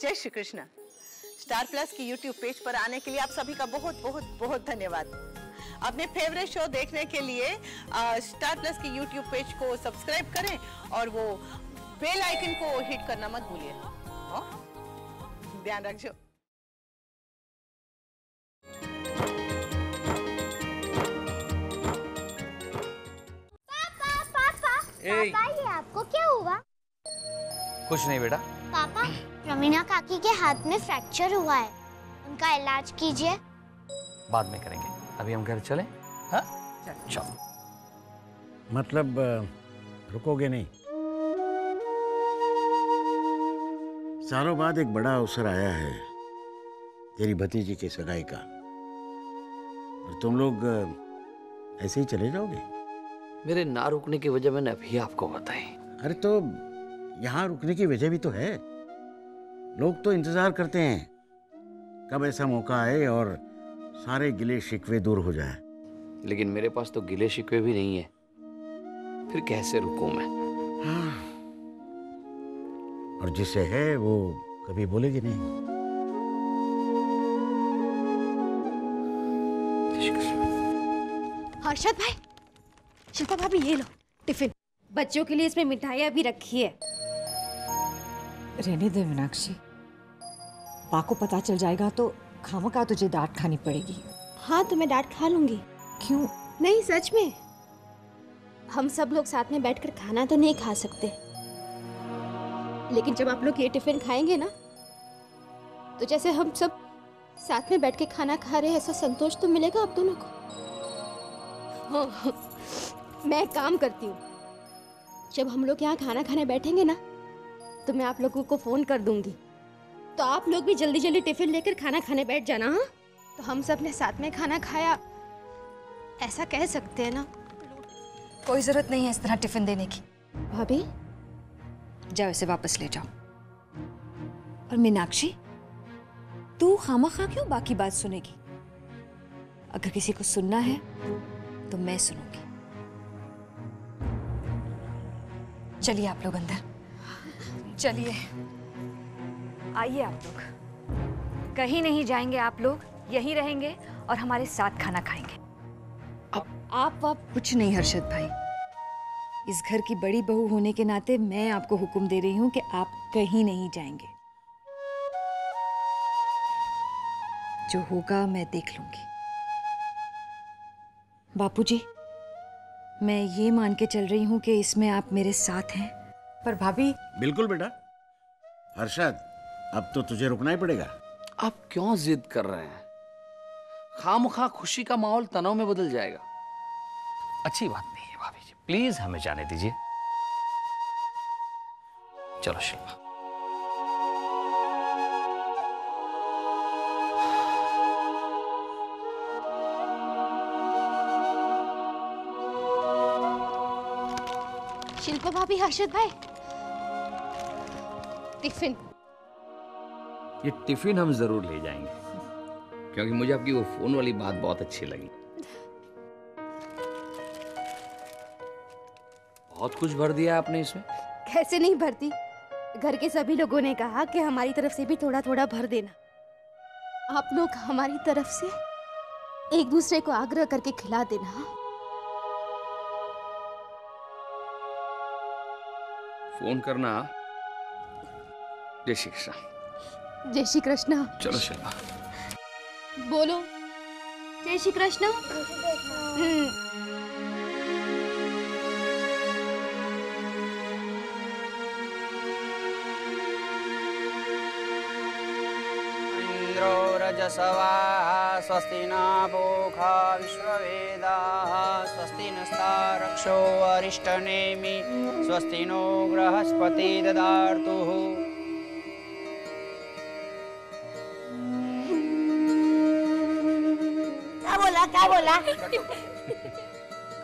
जय Shri Krishna. Star Plus की YouTube page पर आने के लिए आप सभी का बहुत बहुत बहुत धन्यवाद। अपने फेवरेट शो देखने के लिए आ, स्टार प्लस की यूट्यूब पेज को सब्सक्राइब करें और वो बेल आइकन को हिट करना मत भूलिए। हाँ? ध्यान रखियो। पापा पापा पापा ये आपको क्या हुआ? कुछ नहीं बेटा। पापा रमीना काकी के हाथ में फ्रैक्चर हुआ है। उनका इलाज कीजिए। बाद में करेंगे। अभी हम घर चलें? हाँ? चलो। मतलब रुकोगे नहीं? सालों बाद एक बड़ा अवसर आया है तेरी भतीजी की सगाई का। और तुम लोग ऐसे ही चले जाओगे? मेरे ना रुकने की वजह मैंने अभी आपको बताई। अरे तो यहाँ रुकने की वजह भी तो है। लोग तो इंतज़ार करते हैं। कब ऐसा मौका आए और सारे गिले शिकवे दूर हो जाए। लेकिन मेरे पास तो गिले शिकवे भी नहीं है। फिर कैसे रुकूं मैं? हाँ। और जिसे है वो कभी बोलेगी नहीं। हर्षद भाई शिल्पा भाभी ये लो टिफ़िन। बच्चों के लिए इसमें मिठाइयाँ भी रखी है। रहने दे मीनाक्षी। माँ को पता चल जाएगा तो खामखा तुझे डांट खानी पड़ेगी। हाँ तो मैं डांट खा लूँगी। क्यों? नहीं सच में। हम सब लोग साथ में बैठकर खाना तो नहीं खा सकते। लेकिन जब आप लोग ये टिफ़िन खाएँगे ना तो जैसे हम सब साथ में बैठ के खाना खा रहे हैं ऐसा संतोष तो मिलेगा आप दोनों को? हाँ, मैं काम करती हूँ। जब हम लोग यहाँ खाना खाने बैठेंगे ना तो मैं आप लोगों को फ़ोन कर दूँगी। तो आप लोग भी जल्दी जल्दी टिफ़िन लेकर खाना खाने बैठ जाना हाँ? तो हम सबने साथ में खाना खाया। ऐसा कह सकते हैं ना? कोई ज़रूरत नहीं है इस तरह टिफ़िन देने की। भाभी? जाओ इसे वापस ले जाओ। और मीनाक्षी तू खामखा क्यों बाकी बात सुनेगी? अगर किसी को सुनना है तो मैं सुनूँगी। चलिए आप लोग अंदर। चलिए। आइए आप लोग। कहीं नहीं जाएँगे आप लोग यहीं रहेंगे और हमारे साथ खाना खाएँगे। अब आप आप कुछ नहीं हर्षद भाई। इस घर की बड़ी बहू होने के नाते मैं आपको हुक्म दे रही हूँ कि आप कहीं नहीं जाएँगे। जो होगा मैं देख लूँगी। बापूजी मैं ये मान के चल रही हूँ कि इसमें आप मेरे साथ हैं। पर भाभी बिल्कुल बेटा। हर्षद अब तो तुझे रुकना ही पड़ेगा। आप क्यों जिद कर रहे हैं? खामखा खुशी का माहौल तनाव में बदल जाएगा। अच्छी बात नहीं है भाभी जी। प्लीज़ हमें जाने दीजिए। चलो शिल्पा। शिल्पा भाभी हर्षद भाई। टिफ़िन। ये टिफ़िन हम ज़रूर ले जाएँगे। क्योंकि मुझे आपकी वो फ़ोन वाली बात बहुत अच्छी लगी। बहुत कुछ भर दिया आपने इसमें। कैसे नहीं भरती? घर के सभी लोगों ने कहा कि हमारी तरफ़ से भी थोड़ा थोड़ा भर देना। आप लोग हमारी तरफ़ से एक दूसरे को आग्रह करके खिला देना? फ़ोन करना। जय श्री कृष्ण। जय श्री कृष्ण। चलो शिल्पा बोलो। जय श्री कृष्ण। हम्म, रजसवा स्वस्ति न पूषा विश्ववेदाः स्वस्ति नस्तारक्षो अरिष्टनेमि स्वस्ति नो बृहस्पति ददातुः। क्या बोला।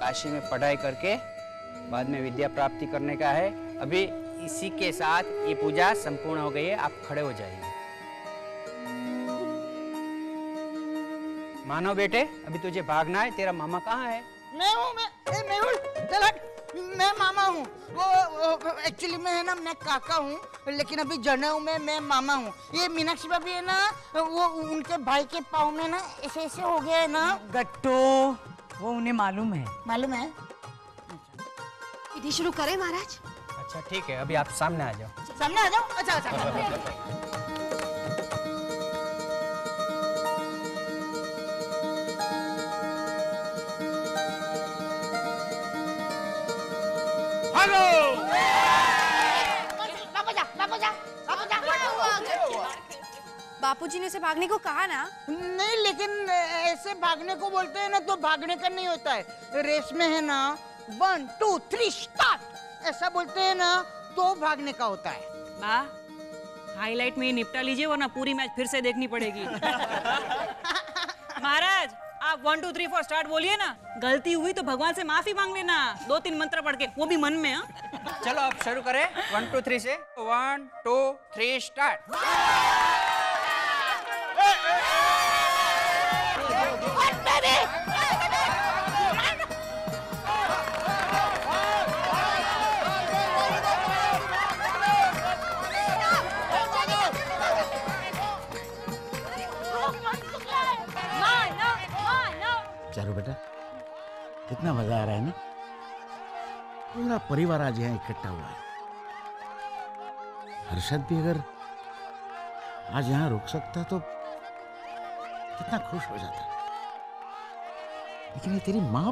काशी में पढ़ाई करके बाद में विद्या प्राप्ति करने का है। अभी इसी के साथ ये पूजा संपूर्ण हो गई है आप खड़े हो जाइए। मानो बेटे अभी तुझे भागना है तेरा मामा कहाँ है? मैं हूँ मैं ए, मैं हूँ चल हट। मैं मामा हूँ। वो एक्चुअली मैं है ना मैं काका हूँ लेकिन अभी जनेऊ में मैं मामा हूँ। ये मीनाक्षी भाभी है ना वो उनके भाई के पाँव में ना ऐसे ऐसे हो गया है ना। गट्टो वो उन्हें मालूम है। मालूम है? विधि शुरू करें महाराज। अच्छा ठीक है अभी आप सामने आ जाओ। सामने आ जाओ? अच्छा अच्छा। जा बापूजी ने उसे भागने को कहा ना? नहीं लेकिन ऐसे भागने को बोलते हैं ना तो भागने का नहीं होता है। रेस में है ना वन टू थ्री स्टार्ट ऐसा बोलते हैं ना तो भागने का होता है। बा हाईलाइट में ही निपटा लीजिए वरना पूरी मैच फिर से देखनी पड़ेगी। महाराज आप one two three four start बोलिए ना। गलती हुई तो भगवान से माफ़ी मांग लेना। दो, तीन मंत्र पढ़ के, वो भी मन में हाँ। चलो, आप शुरू करें। वन टू थ्री से। वन टू थ्री स्टार्ट कितना मज़ा आ रहा है ना? पूरा परिवार आज यहाँ इकट्ठा हुआ है। हर्षद भी अगर आज यहाँ रुक सकता तो कितना खुश हो जाता। लेकिन ये तेरी माँ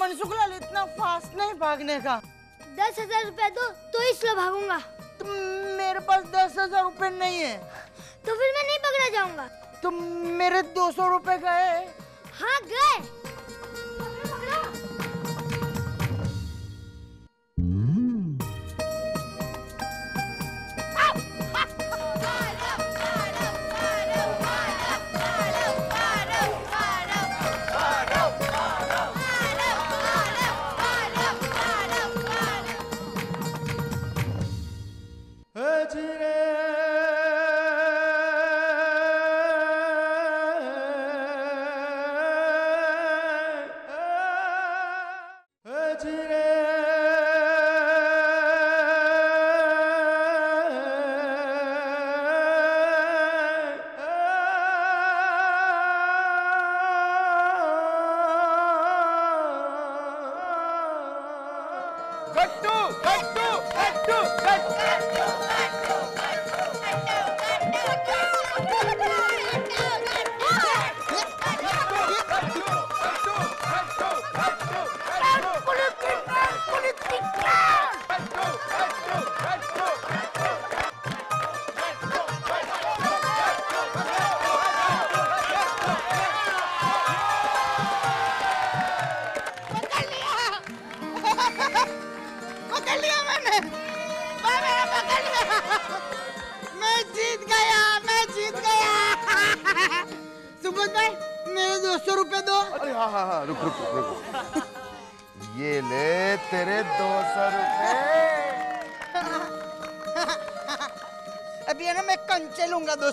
मनसुखलाल इतना फास्ट नहीं भागने का। दस हज़ार रुपया दो तो ही भागूँगा। तुम मेरे पास दस हज़ार रूपए नहीं है। तो फिर मैं नहीं पकड़ा जाऊँगा। तुम मेरे दो सौ रूपए गए। हाँ गए।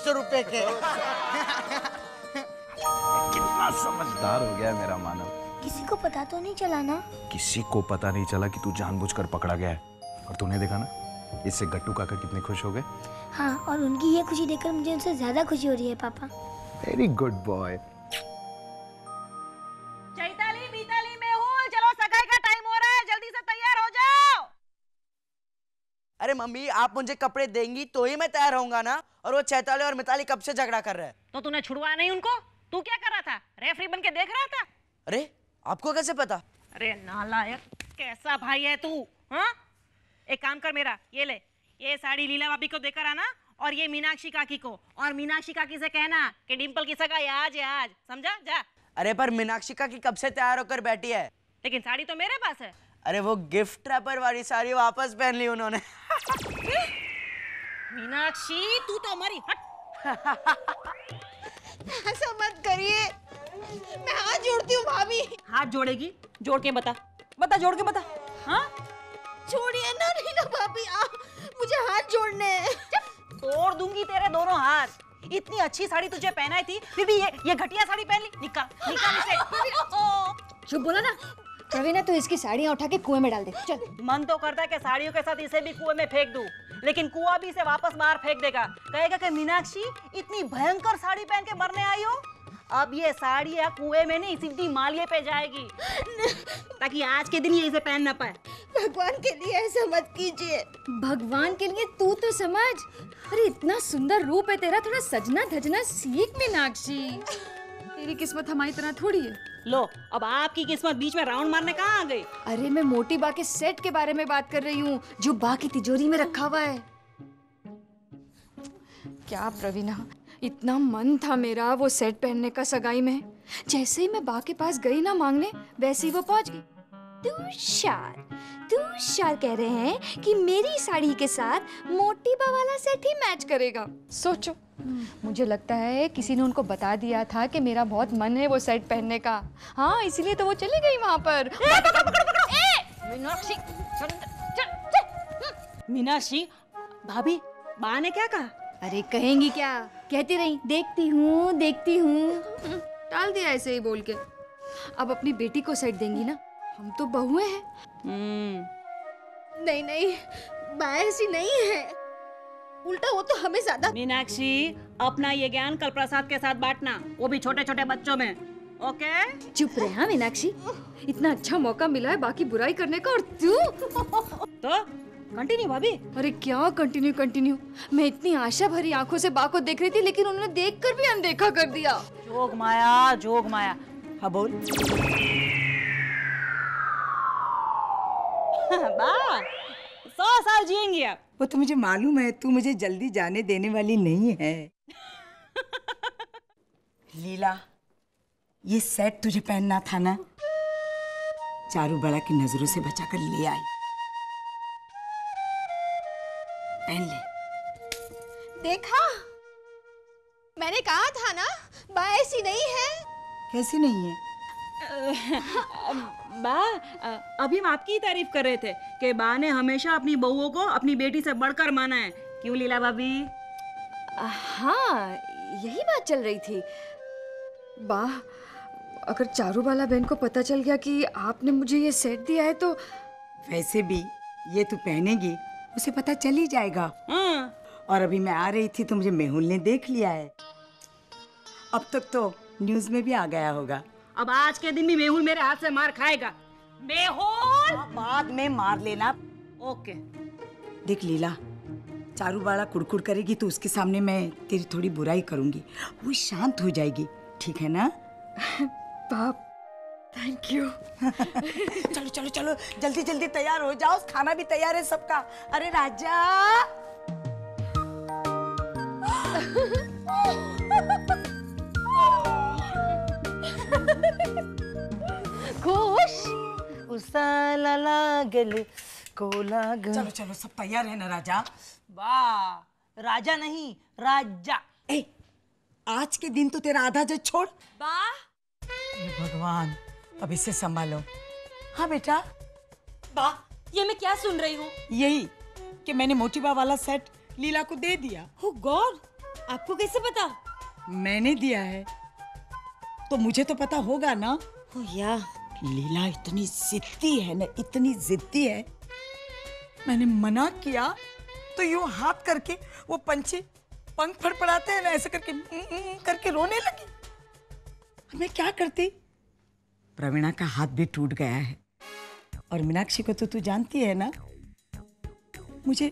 सौ रुपए के। कितना समझदार हो गया मेरा मानव। किसी को पता तो नहीं चला ना। किसी को पता नहीं चला कि तू जानबूझकर पकड़ा गया है। और तूने देखा ना इससे गट्टू काका कितने खुश हो गए। हाँ और उनकी ये खुशी देखकर मुझे उनसे ज़्यादा खुशी हो रही है पापा। वेरी गुड बॉय मम्मी आप मुझे कपड़े देंगी तो ही मैं तैयार होऊँगा ना? और वो चैताली और मिताली कब से झगड़ा कर रहे हैं? तो तूने छुड़वाया नहीं उनको? तू क्या कर रहा था? रेफरी बन के देख रहा था? अरे आपको कैसे पता? अरे नालायक कैसा भाई है तू हाँ? एक काम कर मेरा ये ले ये साड़ी लीला भाभी को देकर आना और ये मीनाक्षी काकी को और मीनाक्षी काकी से कहना कि डिम्पल की सगाई आज है आज समझा? जा। अरे पर मीनाक्षी का की कब से तैयार होकर बैठी है? लेकिन साड़ी तो मेरे पास है। अरे वो गिफ्ट रैपर वाली साड़ी वापस पहन ली उन्होंने। मीनाक्षी तू तो हमारी हट। ऐसा मत करिए। मैं हाथ जोड़ती हूँ भाभी। हाथ जोड़ेगी? जोड़ के बता। बता जोड़ के बता। हाँ? छोड़िए ना नहीं ना भाभी। आ, मुझे हाथ जोड़ने हैं। तोड़ दूँगी तेरे दोनों हाथ। इतनी अच्छी साड़ी तुझे पहनाई थी फिर भी ये ये घटिया साड़ी पहन ली। निकाल निकाल इसे। चुप बोला ना। प्रवीणा तो इसकी साड़ियाँ उठा के कुएँ में डाल दे। चल। मन तो करता है कि साड़ियों के साथ इसे भी कुएँ में फेंक दूँ लेकिन कुआ भी इसे वापस बाहर फेंक देगा। कहेगा कि मीनाक्षी इतनी भयंकर साड़ी पहन के मरने आई हो? अब ये साड़ी या कुएँ में नहीं सीधी मालिए पे जाएगी। ताकि आज के दिन ये इसे पहन ना पाए। भगवान के लिए ऐसा मत कीजिए। भगवान के लिए तू तो समझ अरे इतना सुंदर रूप है तेरा थोड़ा सजना धजना सीख मीनाक्षी। तेरी किस्मत हमारी तरह थोड़ी है। लो अब आपकी किस्मत बीच में राउंड मारने कहाँ आ गई? अरे मैं मोटी बा के सेट के बारे में बात कर रही हूँ जो बा की तिजोरी में रखा हुआ है। क्या प्रवीणा इतना मन था मेरा वो सेट पहनने का सगाई में। जैसे ही मैं बा के पास गई ना मांगने वैसे ही वो पहुँच गई। तुषार तुषार कह रहे हैं कि मेरी साड़ी के साथ मोटी बा वाला सेट ही मैच करेगा। सोचो। मुझे लगता है किसी ने उनको बता दिया था कि मेरा बहुत मन है वो सेट पहनने का। हाँ इसीलिए तो वो चली गई वहाँ पर। मीनाक्षी, चल, चल, चल। मीनाक्षी भाभी बा ने क्या कहा? अरे कहेंगी क्या? कहती रही देखती हूँ देखती हूँ। टाल दिया ऐसे ही बोल के। अब अपनी बेटी को सेट देंगी ना हम तो बहुएँ हैं। नहीं नहीं बा ऐसी नहीं है। उल्टा वो तो हमें ज़्यादा मीनाक्षी अपना ये ज्ञान कल प्रसाद के साथ बांटना वो भी छोटे छोटे बच्चों में। ओके? चुप रहे हाँ मीनाक्षी। इतना अच्छा मौका मिला है बाकी बुराई करने का और तू? तो कंटिन्यू भाभी। अरे क्या कंटिन्यू कंटिन्यू मैं इतनी आशा भरी आँखों से बा को देख रही थी लेकिन उन्होंने देख कर भी अनदेखा कर दिया। जोग माया जोग माया। हाँ बोल। बा सौ साल जिएँगी आप। वो तो मुझे मालूम है तू मुझे जल्दी जाने देने वाली नहीं है। लीला ये सेट तुझे पहनना था ना? चारू बड़ा की नज़रों से बचा कर ले आई। पहन ले। देखा? मैंने कहा था ना बा ऐसी नहीं है। कैसी नहीं है? बा अभी हम आपकी ही तारीफ़ कर रहे थे कि बा ने हमेशा अपनी बहुओं को अपनी बेटी से बढ़कर माना है। क्यों लीला भाभी? हाँ यही बात चल रही थी। बा अगर चारू चारूबाला बहन को पता चल गया कि आपने मुझे ये सेट दिया है तो वैसे भी ये तू पहनेगी उसे पता चल ही जाएगा। हाँ। और अभी मैं आ रही थी तो मुझे मेहुल ने देख लिया है। अब तक तो न्यूज़ में भी आ गया होगा। अब आज के दिन भी मेहुल मेरे हाथ से मार खाएगा। मेहुल! बाद में मार लेना। ओके। देख लीला चारू बाड़ा कुड़कुड़ करेगी तो उसके सामने मैं तेरी थोड़ी बुराई करूँगी। वो शांत हो जाएगी ठीक है ना? बाप थैंक यू चलो चलो चलो जल्दी जल्दी तैयार हो जाओ। खाना भी तैयार है सबका। अरे राजा! उसाला लागल को चलो चलो सब तैयार है ना राजा? वाह राजा नहीं राजा। ए आज के दिन तो तेरा आधा जज छोड़। बा भगवान अब इसे संभालो। हाँ बेटा? बा ये मैं क्या सुन रही हूँ? यही कि मैंने मोटीबा वाला सेट लीला को दे दिया। हो गॉड आपको कैसे पता? मैंने दिया है। तो मुझे तो पता होगा ना? हो या। लीला इतनी जिद्दी है ना, इतनी जिद्दी है। मैंने मना किया तो यूँ हाथ करके वो पंछी पंख फड़फड़ाते हैं ना, ऐसे करके करके रोने लगी। मैं क्या करती? प्रवीणा का हाथ भी टूट गया है। और मीनाक्षी को तो तू जानती है ना, मुझे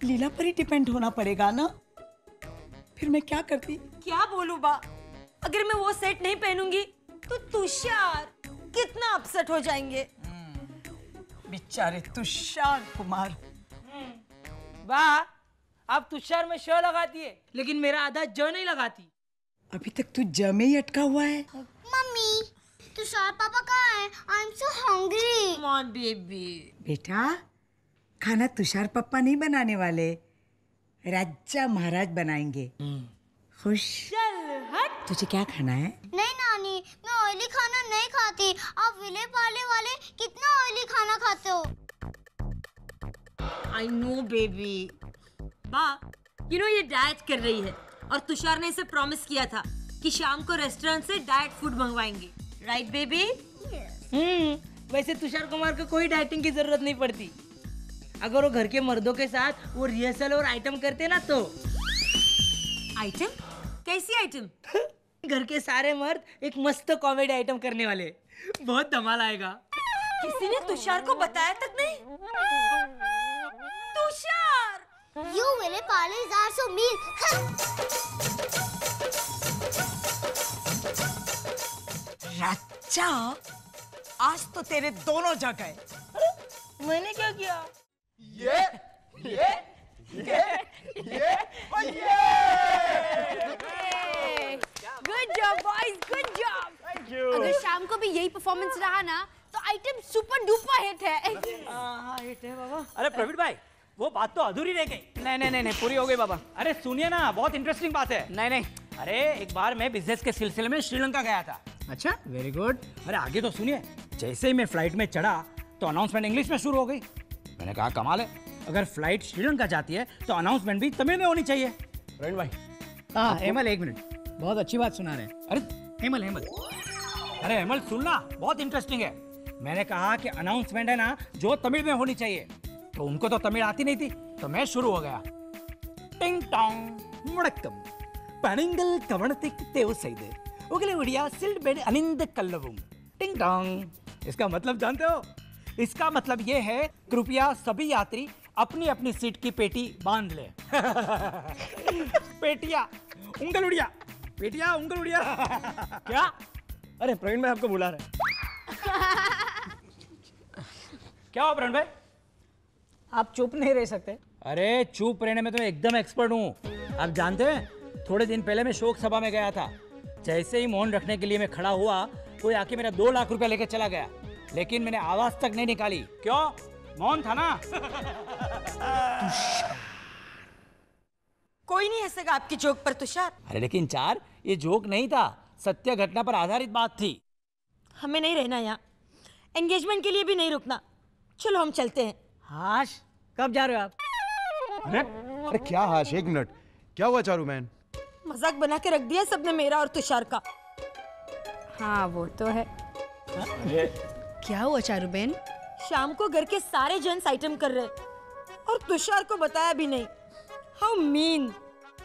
लीला पर ही डिपेंड होना पड़ेगा ना। फिर मैं क्या करती? क्या बोलूँ बा? अगर मैं वो सेट नहीं पहनूँगी तो तुषार कितना अपसेट हो जाएँगे। बेचारे तुषार कुमार। वाह आप तुषार में श लगाती है लेकिन मेरा आधा ज नहीं लगाती। अभी तक तू जमे ही अटका हुआ है। मम्मी तुषार पापा कहाँ है? I am so hungry my baby बेटा खाना तुषार पप्पा नहीं बनाने वाले। राजा महाराज बनाएँगे। खुश। तुझे क्या खाना है? नहीं नानी मैं ऑयली खाना नहीं खाती। आप विले पाले वाले कितना ऑयली खाना खाते हो? आई नो बेबी बा यू नो ये डाइट कर रही है और तुषार ने इसे प्रॉमिस किया था कि शाम को रेस्टोरेंट से डाइट फ़ूड मंगवाएँगे। राइट बेबी हम्म वैसे तुषार कुमार को कोई डाइटिंग की ज़रूरत नहीं पड़ती। अगर वो घर के मर्दों के साथ वो रिहर्सल और आइटम करते ना तो। आइटम कैसी आइटम घर के सारे मर्द एक मस्त कॉमेडी आइटम करने वाले। बहुत धमाल आएगा। किसी ने तुषार को बताया तक नहीं? Tushar! Polly's are so mean. राजा आज तो तेरे दोनों जगह मैंने क्या किया? ये ये ये ये और ये good job boys good job अगर शाम को भी यही परफॉर्मेंस रहा ना तो आइटम सुपर डुपर हिट है। हाँ हिट है बाबा। अरे प्रवीण भाई वो बात तो अधूरी रह गई। नहीं नहीं नहीं नहीं पूरी हो गई बाबा। अरे सुनिए ना बहुत इंटरेस्टिंग बात है। नहीं नहीं। अरे एक बार मैं बिज़नेस के सिलसिले में श्रीलंका गया था। अच्छा वेरी गुड अरे आगे तो सुनिए जैसे ही मैं फ़्लाइट में चढ़ा तो अनाउंसमेंट इंग्लिश में शुरू हो गई। मैंने कहा कमाल है। अगर फ़्लाइट श्रीलंका जाती है तो अनाउंसमेंट भी तमिल में होनी चाहिए। प्रवीण भाई हाँ हेमल एक मिनट। बहुत अच्छी बात सुना रहे हैं। अरे हेमल हेमल। अरे हेमल सुनना बहुत इंटरेस्टिंग है मैंने कहा कि अनाउंसमेंट है ना जो तमिल में होनी चाहिए तो उनको तो तमिल आती नहीं थी तो मैं शुरू हो गया टिंग टोंग मुड़क्कम பனங்கள் கவனத்துக்கு தேவை செய்து உங்களை உடைய சில்பெடு அணிந்த கல்லவும் टिंग टोंग इसका मतलब जानते हो इसका मतलब ये है कृपया सभी यात्री अपनी अपनी सीट की पेटी बांध ले पेटिया उंगलुड़िया पेटिया उंगलुड़िया क्या अरे प्रवीण भाई आपको बुला रहे क्या हुआ प्रवीण भाई? आप चुप नहीं रह सकते। अरे चुप रहने में तो मैं एकदम एक्सपर्ट हूँ। आप जानते हैं थोड़े दिन पहले मैं शोक सभा में गया था। जैसे ही मौन रखने के लिए मैं खड़ा हुआ कोई आके मेरा दो लाख रुपया लेकर चला गया। लेकिन मैंने आवाज़ तक नहीं निकाली। क्यों? मौन था ना? कोई नहीं हंसेगा आपकी जोक पर तुषार। अरे लेकिन चार ये जोक नहीं था। सत्य घटना पर आधारित बात थी। हमें नहीं रहना यहाँ। एंगेजमेंट के लिए भी नहीं रुकना। चलो हम चलते हैं। हाश कब जा रहे हो आप? अरे अरे क्या हाश एक मिनट। क्या हुआ चारू मैन मज़ाक बना के रख दिया सबने मेरा और तुषार का। हाँ वो तो है। क्या हुआ चारू बहन? शाम को घर के सारे जेंट्स आइटम कर रहे। और तुषार को बताया भी नहीं। हाउ मीन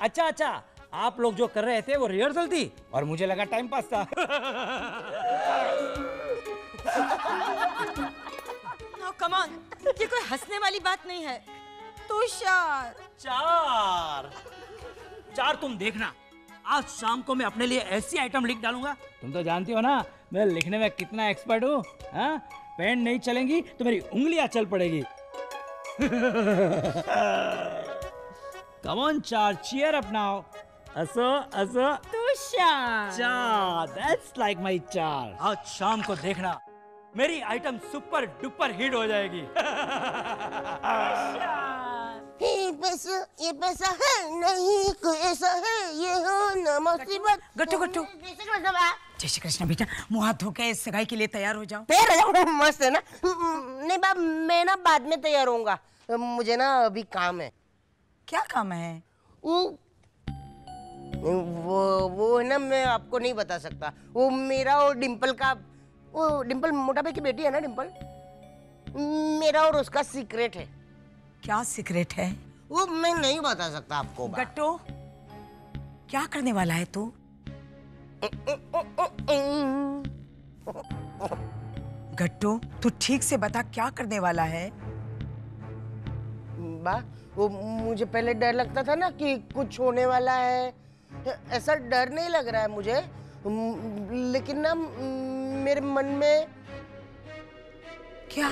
अच्छा अच्छा। आप लोग जो कर रहे थे वो रिहर्सल थी। और मुझे लगा टाइम पास था। नो कम ऑन ये कोई हंसने वाली बात नहीं है। तुषार। चार। चार तुम देखना। आज शाम को मैं अपने लिए ऐसी आइटम लिख डालूँगा। तुम तो जानती हो ना मैं लिखने में कितना एक्सपर्ट हूँ हाँ? पेन नहीं चलेंगी तो मेरी उंगलियाँ चल पड़ेगी। कम चार चेयर अप नाउ असो असो। तुषार। चार दैट्स लाइक माय चार आज शाम को देखना मेरी आइटम सुपर डुपर हिट हो जाएगी। ये पैसा ये पैसा है नहीं कोई ऐसा है ये हो न मुसीबत। गट्टू गट्टू जय श्री कृष्ण बेटा मुँह हाथ धो के इस सगाई के लिए तैयार हो जाओ। तैयार हो जाओ मस्त है ना? नहीं बाप मैं ना बाद में तैयार होऊँगा। मुझे ना अभी काम है। क्या काम है? वो वो वो है ना मैं आपको नहीं बता सकता। वो मेरा और डिम्पल का वो डिम्पल मोटा भाई की बेटी है ना डिम्पल मेरा और उसका सीक्रेट है। क्या सीक्रेट है? वो मैं नहीं बता सकता आपको। गट्टू क्या करने वाला है तू? गट्टू तू ठीक से बता क्या करने वाला है? बा वो मुझे पहले डर लगता था ना कि कुछ होने वाला है। ऐसा डर नहीं लग रहा है मुझे। लेकिन ना मेरे मन में क्या?